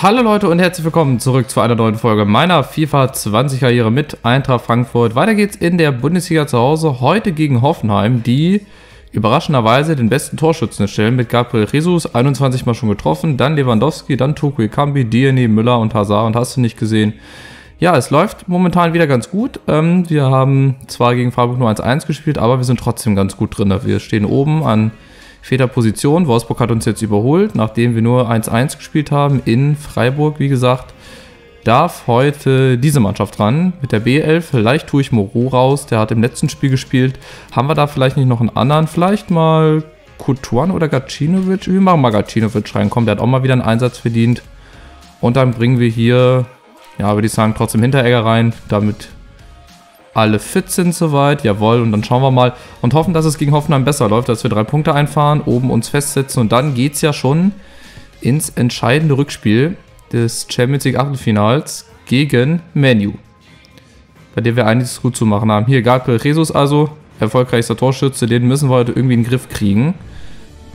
Hallo Leute und herzlich willkommen zurück zu einer neuen Folge meiner FIFA 20 Karriere mit Eintracht Frankfurt. Weiter geht's in der Bundesliga zu Hause, heute gegen Hoffenheim, die überraschenderweise den besten Torschützen stellen mit Gabriel Jesus, 21 Mal schon getroffen, dann Lewandowski, dann Tuku Ekambi, Diene, Müller und Hazard und hast du nicht gesehen. Ja, es läuft momentan wieder ganz gut. Ähm, wir haben zwar gegen Freiburg nur 1-1 gespielt, aber wir sind trotzdem ganz gut drin. Wir stehen oben an vierter Position. Wolfsburg hat uns jetzt überholt, nachdem wir nur 1-1 gespielt haben in Freiburg, wie gesagt. Darf heute diese Mannschaft ran mit der B11. Vielleicht tue ich Moreau raus, der hat im letzten Spiel gespielt. Haben wir da vielleicht nicht noch einen anderen? Vielleicht mal Kutuan oder Gacinovic? Wir machen mal Gacinovic reinkommen, der hat auch mal wieder einen Einsatz verdient. Und dann bringen wir hier, ja, würde ich sagen, trotzdem Hinteregger rein, damit alle fit sind soweit, jawohl, und dann schauen wir mal und hoffen, dass es gegen Hoffenheim besser läuft, dass wir drei Punkte einfahren, oben uns festsetzen und dann geht es ja schon ins entscheidende Rückspiel des Champions League Achtelfinals gegen Menu, bei dem wir einiges gut zu machen haben. Hier Gabriel Jesus also, erfolgreichster Torschütze, den müssen wir heute irgendwie in den Griff kriegen.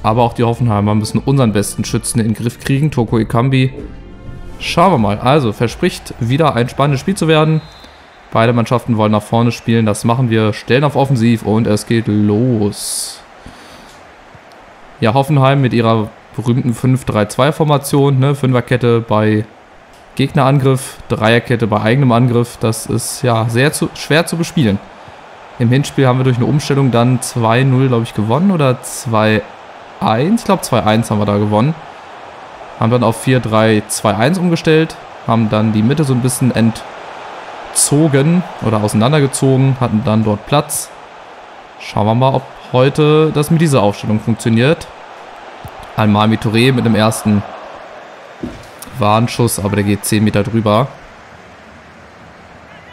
Aber auch die Hoffenheimer müssen unseren besten Schützen in den Griff kriegen, Toko Ikambi. Schauen wir mal. Also, verspricht wieder ein spannendes Spiel zu werden. Beide Mannschaften wollen nach vorne spielen. Das machen wir. Stellen auf Offensiv und es geht los. Ja, Hoffenheim mit ihrer berühmten 5-3-2-Formation. Ne? Fünferkette bei Gegnerangriff, Dreierkette bei eigenem Angriff. Das ist ja sehr zu, schwer zu bespielen. Im Hinspiel haben wir durch eine Umstellung dann 2-0, glaube ich, gewonnen oder 2-1. Ich glaube 2-1 haben wir da gewonnen. Haben dann auf 4-3-2-1 umgestellt. Haben dann die Mitte so ein bisschen ent gezogen oder auseinandergezogen, hatten dann dort Platz. Schauen wir mal, ob heute das mit dieser Aufstellung funktioniert. Almami Touré mit dem ersten Warnschuss, aber der geht 10 Meter drüber.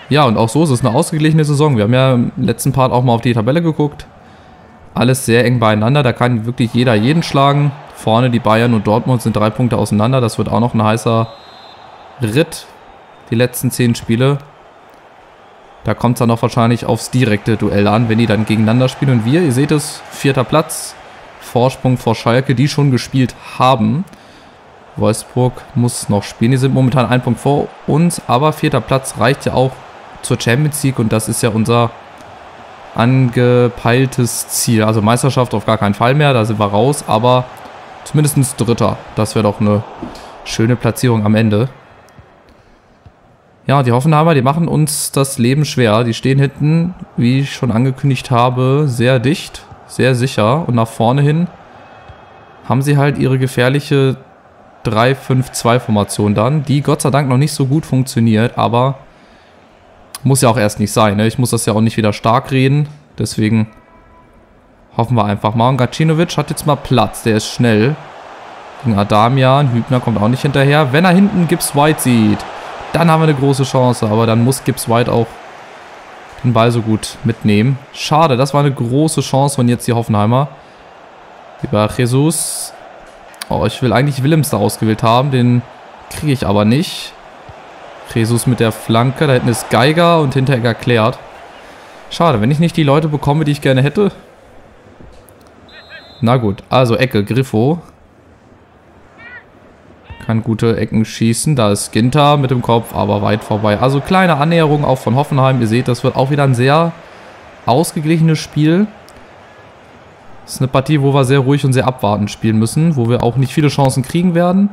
Ja, und auch so ist es eine ausgeglichene Saison. Wir haben ja im letzten Part auch mal auf die Tabelle geguckt. Alles sehr eng beieinander, da kann wirklich jeder jeden schlagen. Vorne die Bayern und Dortmund sind drei Punkte auseinander. Das wird auch noch ein heißer Ritt, die letzten zehn Spiele. Da kommt es dann auch wahrscheinlich aufs direkte Duell an, wenn die dann gegeneinander spielen. Und wir, ihr seht es, vierter Platz, Vorsprung vor Schalke, die schon gespielt haben. Wolfsburg muss noch spielen. Die sind momentan ein Punkt vor uns, aber vierter Platz reicht ja auch zur Champions League und das ist ja unser angepeiltes Ziel. Also Meisterschaft auf gar keinen Fall mehr, da sind wir raus, aber zumindest Dritter. Das wäre doch eine schöne Platzierung am Ende. Ja, die Hoffenheimer, die machen uns das Leben schwer. Die stehen hinten, wie ich schon angekündigt habe, sehr dicht, sehr sicher. Und nach vorne hin haben sie halt ihre gefährliche 3-5-2-Formation dann, die Gott sei Dank noch nicht so gut funktioniert, aber muss ja auch erst nicht sein. Ne? Ich muss das ja auch nicht wieder stark reden. Deswegen hoffen wir einfach mal. Und Gacinovic hat jetzt mal Platz. Der ist schnell. Gegen Adamian. Hübner kommt auch nicht hinterher. Wenn er hinten Gibbs White sieht, dann haben wir eine große Chance. Aber dann muss Gibbs White auch den Ball so gut mitnehmen. Schade, das war eine große Chance von jetzt die Hoffenheimer. Über Jesus. Oh, ich will eigentlich Willems da ausgewählt haben. Den kriege ich aber nicht. Jesus mit der Flanke. Da hinten ist Geiger und Hinteregger klärt. Schade, wenn ich nicht die Leute bekomme, die ich gerne hätte. Na gut, also Ecke, Griffo. Kann gute Ecken schießen. Da ist Ginter mit dem Kopf, aber weit vorbei. Also kleine Annäherung auch von Hoffenheim. Ihr seht, das wird auch wieder ein sehr ausgeglichenes Spiel. Das ist eine Partie, wo wir sehr ruhig und sehr abwartend spielen müssen. Wo wir auch nicht viele Chancen kriegen werden.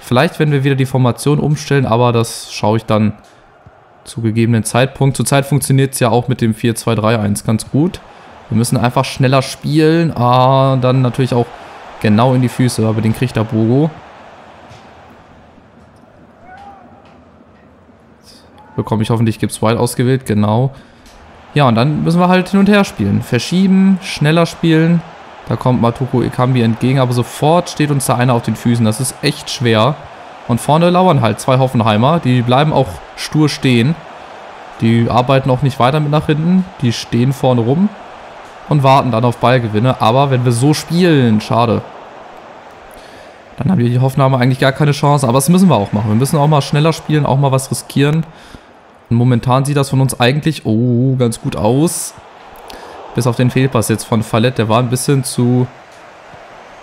Vielleicht, wenn wir wieder die Formation umstellen, aber das schaue ich dann zu gegebenen Zeitpunkt. Zurzeit funktioniert es ja auch mit dem 4-2-3-1 ganz gut. Wir müssen einfach schneller spielen. Ah, dann natürlich auch genau in die Füße, aber den kriegt der Bogo. Bekomme ich hoffentlich Gibbs Wild ausgewählt, genau. Ja, und dann müssen wir halt hin und her spielen. Verschieben, schneller spielen. Da kommt Matuko Ikambi entgegen, aber sofort steht uns da einer auf den Füßen. Das ist echt schwer. Und vorne lauern halt zwei Hoffenheimer. Die bleiben auch stur stehen. Die arbeiten auch nicht weiter mit nach hinten. Die stehen vorne rum und warten dann auf Ballgewinne. Aber wenn wir so spielen, schade. Dann haben wir die Hoffenheimer eigentlich gar keine Chance. Aber das müssen wir auch machen. Wir müssen auch mal schneller spielen, auch mal was riskieren. Momentan sieht das von uns eigentlich, oh, ganz gut aus. Bis auf den Fehlpass jetzt von Fallett. Der war ein bisschen zu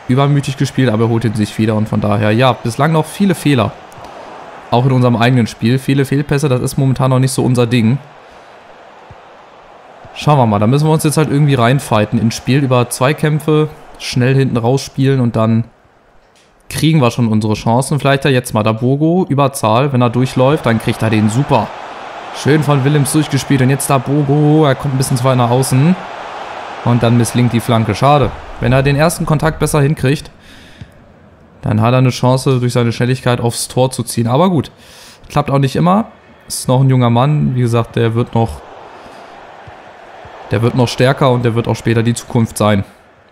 übermütig gespielt, aber er holt ihn sich wieder. Und von daher, ja, bislang noch viele Fehler. Auch in unserem eigenen Spiel. Viele Fehlpässe, das ist momentan noch nicht so unser Ding. Schauen wir mal, da müssen wir uns jetzt halt irgendwie reinfighten ins Spiel. Über Zweikämpfe, schnell hinten rausspielen und dann kriegen wir schon unsere Chancen. Vielleicht ja jetzt mal der Bogo, Überzahl. Wenn er durchläuft, dann kriegt er den super. Schön von Willems durchgespielt und jetzt da Bogo. Er kommt ein bisschen zu weit nach außen. Und dann misslingt die Flanke. Schade. Wenn er den ersten Kontakt besser hinkriegt, dann hat er eine Chance, durch seine Schnelligkeit aufs Tor zu ziehen. Aber gut, klappt auch nicht immer. Ist noch ein junger Mann. Wie gesagt, der wird noch, der wird noch stärker und der wird auch später die Zukunft sein.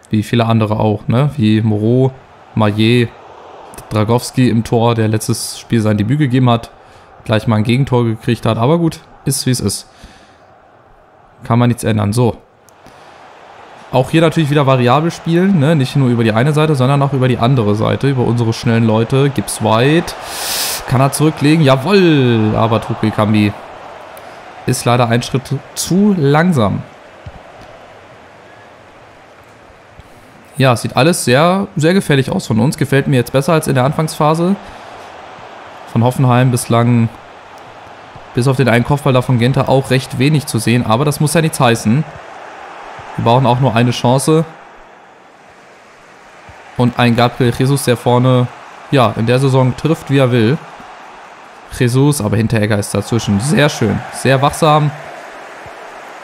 Wie viele andere auch, ne? Wie Moreau, Maillet, Dragowski im Tor, der letztes Spiel sein Debüt gegeben hat. Gleich mal ein Gegentor gekriegt hat. Aber gut, ist wie es ist. Kann man nichts ändern. So, auch hier natürlich wieder variabel spielen, ne? nicht nur über die eine Seite, sondern auch über die andere Seite, über unsere schnellen Leute. Gibbs White, kann er zurücklegen? Jawoll, aber Kambi ist leider ein Schritt zu langsam. Ja, sieht alles sehr, sehr gefährlich aus von uns. Gefällt mir jetzt besser als in der Anfangsphase. Von Hoffenheim bislang, bis auf den einen Kopfball da von Genta, auch recht wenig zu sehen. Aber das muss ja nichts heißen. Wir brauchen auch nur eine Chance. Und ein Gabriel Jesus, der vorne, ja, in der Saison trifft, wie er will. Jesus, aber Hinteregger ist dazwischen. Sehr schön, sehr wachsam.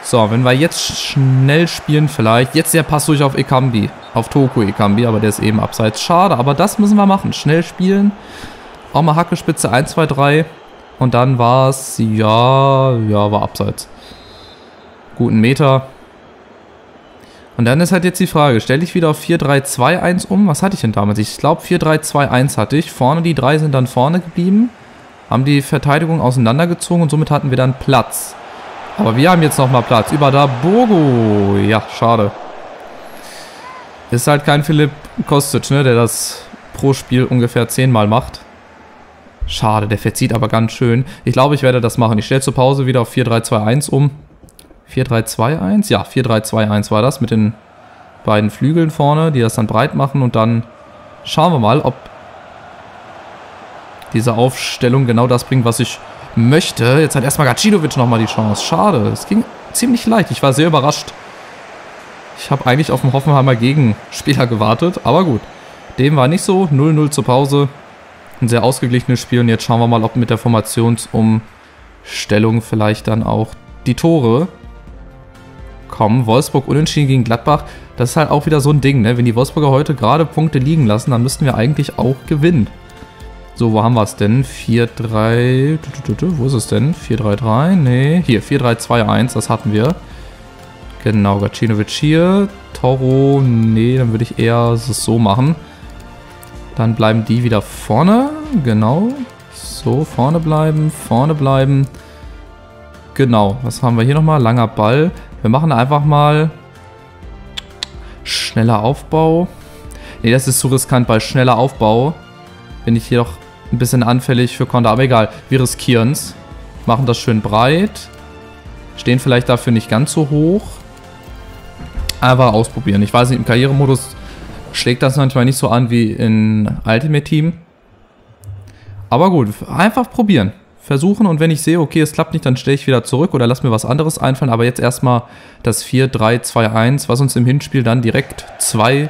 So, wenn wir jetzt schnell spielen vielleicht. Jetzt der Pass durch auf Ekambi. Auf Toku Ekambi, aber der ist eben abseits. Schade, aber das müssen wir machen. Schnell spielen. Auch mal Hackespitze 1, 2, 3. Und dann war es, ja, ja, war abseits. Guten Meter. Und dann ist halt jetzt die Frage, stelle ich wieder auf 4-3-2-1 um? Was hatte ich denn damals? Ich glaube 4-3-2-1 hatte ich. Vorne die drei sind dann vorne geblieben, haben die Verteidigung auseinandergezogen und somit hatten wir dann Platz. Aber wir haben jetzt nochmal Platz. Über da Bogo. Ja, schade. Ist halt kein Philipp Kostic, ne, der das pro Spiel ungefähr zehnmal macht. Schade, der verzieht aber ganz schön. Ich glaube, ich werde das machen. Ich stelle zur Pause wieder auf 4-3-2-1 um. 4-3-2-1? Ja, 4-3-2-1 war das mit den beiden Flügeln vorne, die das dann breit machen und dann schauen wir mal, ob diese Aufstellung genau das bringt, was ich möchte. Jetzt hat erstmal Gacinovic nochmal die Chance. Schade, es ging ziemlich leicht. Ich war sehr überrascht. Ich habe eigentlich auf den Hoffenheimer Gegenspieler gewartet, aber gut. Dem war nicht so. 0-0 zur Pause. Ein sehr ausgeglichenes Spiel und jetzt schauen wir mal, ob mit der Formationsumstellung vielleicht dann auch die Tore kommen. Wolfsburg unentschieden gegen Gladbach. Das ist halt auch wieder so ein Ding, ne? Wenn die Wolfsburger heute gerade Punkte liegen lassen, dann müssten wir eigentlich auch gewinnen. So, wo haben wir es denn? 4-3. Wo ist es denn? 4-3-3? Nee, hier, 4-3-2-1, das hatten wir. Genau, Gacinovic hier. Toro, nee, dann würde ich eher es so machen. Dann bleiben die wieder vorne. Genau. So, vorne bleiben, vorne bleiben. Genau, was haben wir hier nochmal? Langer Ball. Wir machen einfach mal schneller Aufbau. Ne, das ist zu riskant. Bei schneller Aufbau bin ich hier doch ein bisschen anfällig für Konter. Aber egal, wir riskieren es. Machen das schön breit. Stehen vielleicht dafür nicht ganz so hoch. Einfach ausprobieren. Ich weiß nicht, im Karrieremodus schlägt das manchmal nicht so an wie in Ultimate Team. Aber gut, einfach probieren versuchen und wenn ich sehe, okay, es klappt nicht, dann stelle ich wieder zurück oder lass mir was anderes einfallen. Aber jetzt erstmal das 4-3-2-1, was uns im Hinspiel dann direkt zwei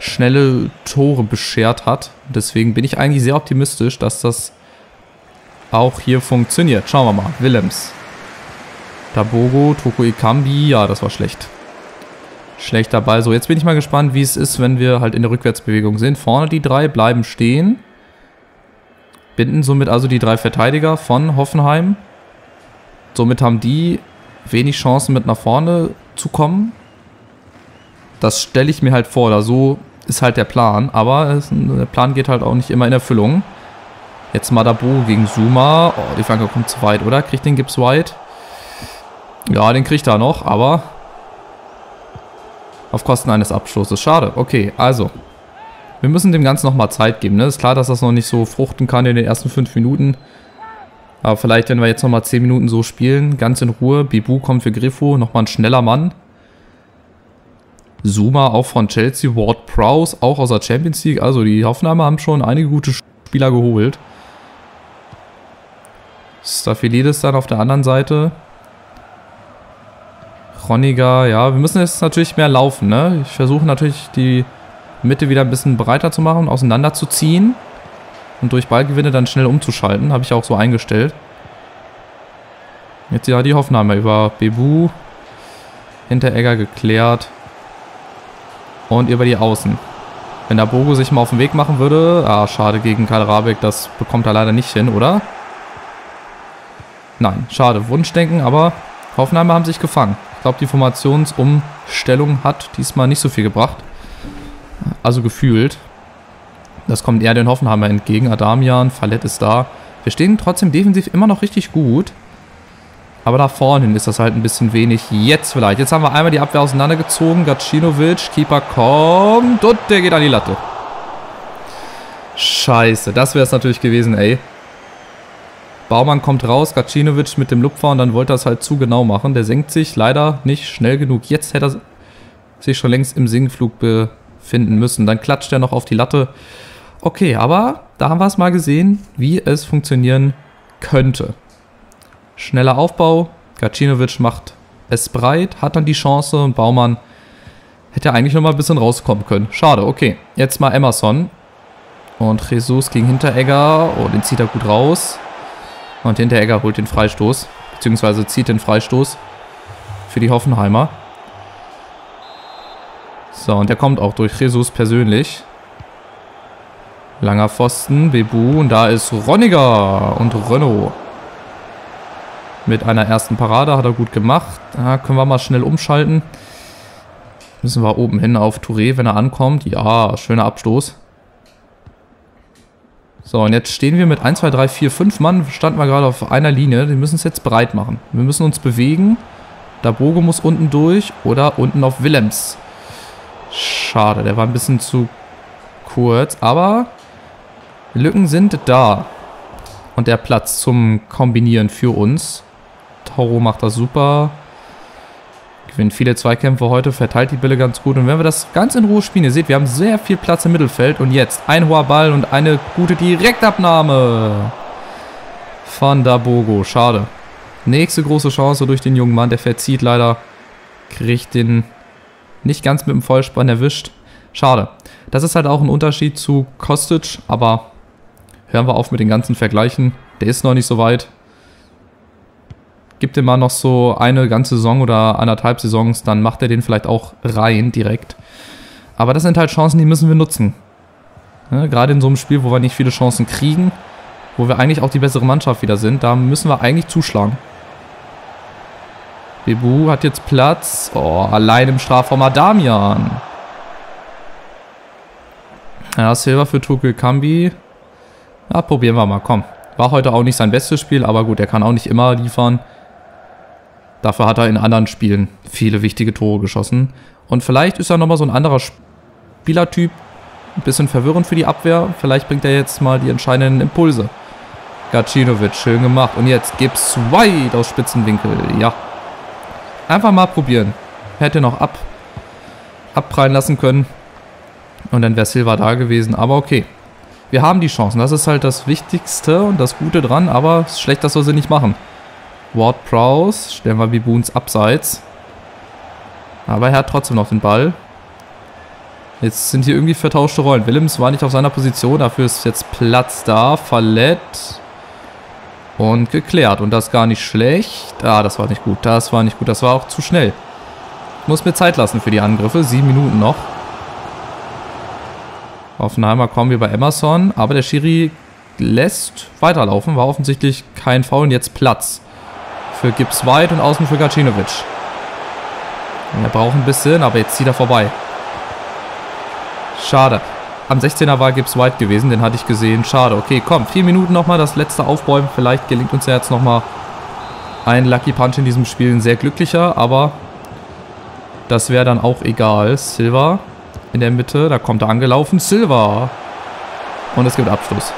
schnelle Tore beschert hat. Deswegen bin ich eigentlich sehr optimistisch, dass das auch hier funktioniert. Schauen wir mal. Willems. Tabogo, Toko Ikambi. Ja, das war schlecht. Schlechter Ball. So, jetzt bin ich mal gespannt, wie es ist, wenn wir halt in der Rückwärtsbewegung sind. Vorne die drei bleiben stehen. Binden somit also die drei Verteidiger von Hoffenheim. Somit haben die wenig Chancen mit nach vorne zu kommen. Das stelle ich mir halt vor, oder so ist halt der Plan. Aber der Plan geht halt auch nicht immer in Erfüllung. Jetzt Madabo gegen Zuma. Oh, die Flanke kommt zu weit, oder? Kriegt den Gibbs White? Ja, den kriegt er noch, aber auf Kosten eines Abschlusses. Schade. Okay, also wir müssen dem Ganzen nochmal Zeit geben. Ne? Ist klar, dass das noch nicht so fruchten kann in den ersten 5 Minuten. Aber vielleicht, wenn wir jetzt nochmal 10 Minuten so spielen, ganz in Ruhe. Bibu kommt für Griffo, nochmal ein schneller Mann. Zuma auch von Chelsea, Ward Prowse auch aus der Champions League. Also die Hoffenheimer haben schon einige gute Spieler geholt. Staphylidis dann auf der anderen Seite. Roniger, ja, wir müssen jetzt natürlich mehr laufen, ne? Ich versuche natürlich die Mitte wieder ein bisschen breiter zu machen, auseinander zu ziehen. Und durch Ballgewinne dann schnell umzuschalten. Habe ich auch so eingestellt. Jetzt ja die Hoffnahme über Bebu. Hinteregger geklärt. Und über die Außen. Wenn der Bogo sich mal auf den Weg machen würde. Ah, schade gegen Karl Rabeck. Das bekommt er leider nicht hin, oder? Nein, schade. Wunschdenken, aber Hoffenheimer haben sich gefangen. Ich glaube, die Formationsumstellung hat diesmal nicht so viel gebracht. Also gefühlt. Das kommt eher den Hoffenheimer entgegen. Adamian, Fallett ist da. Wir stehen trotzdem defensiv immer noch richtig gut. Aber da vorne ist das halt ein bisschen wenig. Jetzt vielleicht. Jetzt haben wir einmal die Abwehr auseinandergezogen. Gacinovic, Keeper kommt und der geht an die Latte. Scheiße, das wäre es natürlich gewesen, ey. Baumann kommt raus, Gacinovic mit dem Lupfer und dann wollte er es halt zu genau machen. Der senkt sich leider nicht schnell genug. Jetzt hätte er sich schon längst im Sinkflug befinden müssen. Dann klatscht er noch auf die Latte. Okay, aber da haben wir es mal gesehen, wie es funktionieren könnte. Schneller Aufbau, Gacinovic macht es breit, hat dann die Chance und Baumann hätte eigentlich noch mal ein bisschen rauskommen können. Schade, okay. Jetzt mal Emerson. Und Jesus gegen Hinteregger. Oh, den zieht er gut raus. Und Hinteregger holt den Freistoß, beziehungsweise zieht den Freistoß für die Hoffenheimer. So, und der kommt auch durch Jesus persönlich. Langer Pfosten, Bebu und da ist Ronniger und Renault. Mit einer ersten Parade hat er gut gemacht. Da können wir mal schnell umschalten. Müssen wir oben hin auf Touré, wenn er ankommt. Ja, schöner Abstoß. So, und jetzt stehen wir mit 1, 2, 3, 4, 5 Mann, standen wir gerade auf einer Linie. Wir müssen es jetzt breit machen. Wir müssen uns bewegen. Der Bogo muss unten durch oder unten auf Willems. Schade, der war ein bisschen zu kurz, aber Lücken sind da. Und der Platz zum Kombinieren für uns. Toro macht das super. Gewinnt viele Zweikämpfe heute, verteilt die Bälle ganz gut. Und wenn wir das ganz in Ruhe spielen, ihr seht, wir haben sehr viel Platz im Mittelfeld. Und jetzt ein hoher Ball und eine gute Direktabnahme von Dabogo. Schade. Nächste große Chance durch den jungen Mann. Der verzieht leider. Kriegt den nicht ganz mit dem Vollspann erwischt. Schade. Das ist halt auch ein Unterschied zu Kostic. Aber hören wir auf mit den ganzen Vergleichen. Der ist noch nicht so weit. Gibt ihm mal noch so eine ganze Saison oder anderthalb Saisons, dann macht er den vielleicht auch rein direkt. Aber das sind halt Chancen, die müssen wir nutzen. Ja, gerade in so einem Spiel, wo wir nicht viele Chancen kriegen, wo wir eigentlich auch die bessere Mannschaft wieder sind, da müssen wir eigentlich zuschlagen. Bebu hat jetzt Platz. Oh, allein im Strafraum Adamian. Ja, Silver für Tuchel Kambi. Ja, probieren wir mal, komm. War heute auch nicht sein bestes Spiel, aber gut, er kann auch nicht immer liefern. Dafür hat er in anderen Spielen viele wichtige Tore geschossen. Und vielleicht ist er nochmal so ein anderer Spielertyp. Ein bisschen verwirrend für die Abwehr. Vielleicht bringt er jetzt mal die entscheidenden Impulse. Gacinovic, schön gemacht. Und jetzt Gibbs weit aus Spitzenwinkel. Ja. Einfach mal probieren. Hätte noch ab, abprallen lassen können. Und dann wäre Silva da gewesen. Aber okay. Wir haben die Chancen. Das ist halt das Wichtigste und das Gute dran. Aber es ist schlecht, dass wir sie nicht machen. Ward Prowse. Stellen wir Bibuns abseits. Aber er hat trotzdem noch den Ball. Jetzt sind hier irgendwie vertauschte Rollen. Willems war nicht auf seiner Position. Dafür ist jetzt Platz da. Fallett. Und geklärt. Und das gar nicht schlecht. Ah, das war nicht gut. Das war nicht gut. Das war auch zu schnell. Ich muss mir Zeit lassen für die Angriffe. Sieben Minuten noch. Hoffenheimer kommen wir bei Emerson. Aber der Schiri lässt weiterlaufen. War offensichtlich kein Foul. Und jetzt Platz für Gibbs White und außen für Gacinovic. Er braucht ein bisschen, aber jetzt zieht er vorbei. Schade. Am 16er war Gibbs White gewesen, den hatte ich gesehen. Schade. Okay, komm, vier Minuten nochmal, das letzte Aufbäumen. Vielleicht gelingt uns ja jetzt nochmal ein Lucky Punch in diesem Spiel. Ein sehr glücklicher, aber das wäre dann auch egal. Silva in der Mitte, da kommt er angelaufen. Silva. Und es gibt Abschluss.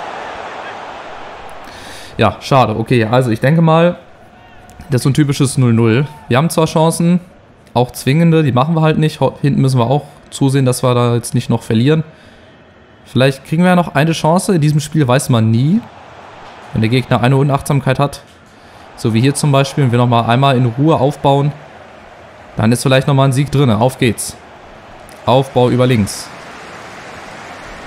Ja, schade. Okay, also ich denke mal, das ist so ein typisches 0-0. Wir haben zwar Chancen, auch zwingende, die machen wir halt nicht. Hinten müssen wir auch zusehen, dass wir da jetzt nicht noch verlieren. Vielleicht kriegen wir ja noch eine Chance. In diesem Spiel weiß man nie. Wenn der Gegner eine Unachtsamkeit hat, So wie hier zum Beispiel, wenn wir nochmal einmal in Ruhe aufbauen, dann ist vielleicht nochmal ein Sieg drin. Auf geht's. Aufbau über links.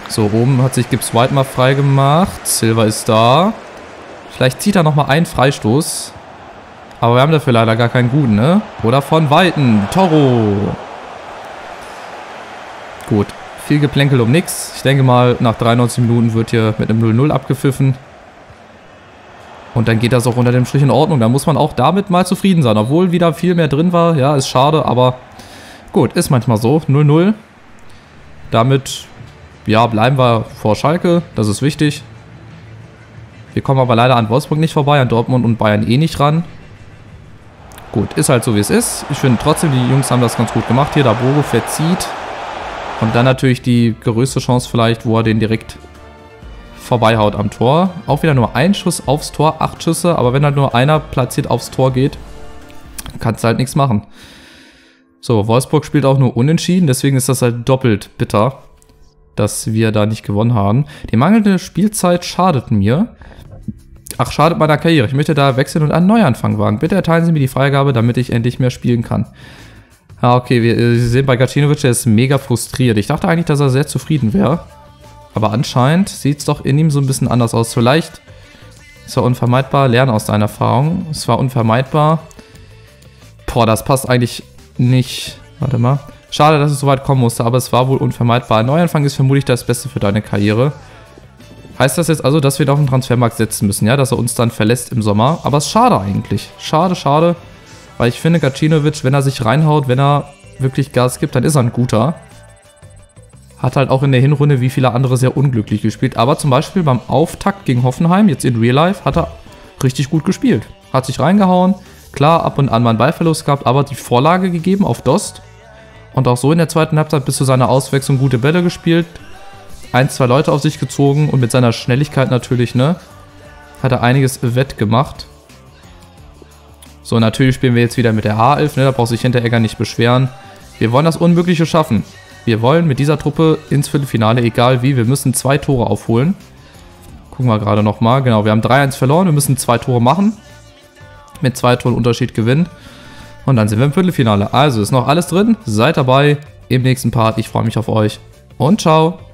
So, oben hat sich Gibbs White mal freigemacht. Silver ist da. Vielleicht zieht er nochmal einen Freistoß. Aber wir haben dafür leider gar keinen guten, ne? Oder von Weiten. Toro. Gut. Viel Geplänkel um nichts. Ich denke mal, nach 93 Minuten wird hier mit einem 0-0 abgepfiffen. Und dann geht das auch unter dem Strich in Ordnung. Da muss man auch damit mal zufrieden sein. Obwohl wieder viel mehr drin war. Ja, ist schade, aber gut, ist manchmal so. 0-0. Damit, ja, bleiben wir vor Schalke. Das ist wichtig. Wir kommen aber leider an Wolfsburg nicht vorbei, an Dortmund und Bayern eh nicht ran. Gut, ist halt so wie es ist. Ich finde trotzdem, die Jungs haben das ganz gut gemacht hier. Da Bogo verzieht. Und dann natürlich die größte Chance vielleicht, wo er den direkt vorbeihaut am Tor. Auch wieder nur ein Schuss aufs Tor, acht Schüsse. Aber wenn halt nur einer platziert aufs Tor geht, kannst du halt nichts machen. So, Wolfsburg spielt auch nur unentschieden. Deswegen ist das halt doppelt bitter, dass wir da nicht gewonnen haben. Die mangelnde Spielzeit schadet mir. Ach, schadet meiner Karriere. Ich möchte da wechseln und einen Neuanfang wagen. Bitte erteilen Sie mir die Freigabe, damit ich endlich mehr spielen kann. Ah, okay, wir äh, Sie sehen bei Gacinovic, der ist mega frustriert. Ich dachte eigentlich, dass er sehr zufrieden wäre. Aber anscheinend sieht es doch in ihm so ein bisschen anders aus. Vielleicht ist er unvermeidbar. Lernen aus deiner Erfahrung. Es war unvermeidbar. Boah, das passt eigentlich nicht. Warte mal. Schade, dass es so weit kommen musste, aber es war wohl unvermeidbar. Ein Neuanfang ist vermutlich das Beste für deine Karriere. Heißt das jetzt also, dass wir auf den Transfermarkt setzen müssen, ja? Dass er uns dann verlässt im Sommer. Aber es ist schade eigentlich. Schade, schade. Weil ich finde, Gacinovic, wenn er sich reinhaut, wenn er wirklich Gas gibt, dann ist er ein guter. Hat halt auch in der Hinrunde wie viele andere sehr unglücklich gespielt. Aber zum Beispiel beim Auftakt gegen Hoffenheim, jetzt in Real Life, hat er richtig gut gespielt. Hat sich reingehauen. Klar, ab und an mal einen Ballverlust gehabt, aber die Vorlage gegeben auf Dost. Und auch so in der zweiten Halbzeit bis zu seiner Auswechslung gute Bälle gespielt ein, zwei Leute auf sich gezogen und mit seiner Schnelligkeit natürlich, ne, hat er einiges wettgemacht. So, natürlich spielen wir jetzt wieder mit der H11, ne, da braucht sich Hinteregger nicht beschweren. Wir wollen das Unmögliche schaffen. Wir wollen mit dieser Truppe ins Viertelfinale, egal wie, wir müssen zwei Tore aufholen. Gucken wir gerade nochmal, genau, wir haben 3-1 verloren, wir müssen zwei Tore machen. Mit zwei Toren Unterschied gewinnen. Und dann sind wir im Viertelfinale. Also ist noch alles drin, seid dabei im nächsten Part, ich freue mich auf euch und ciao.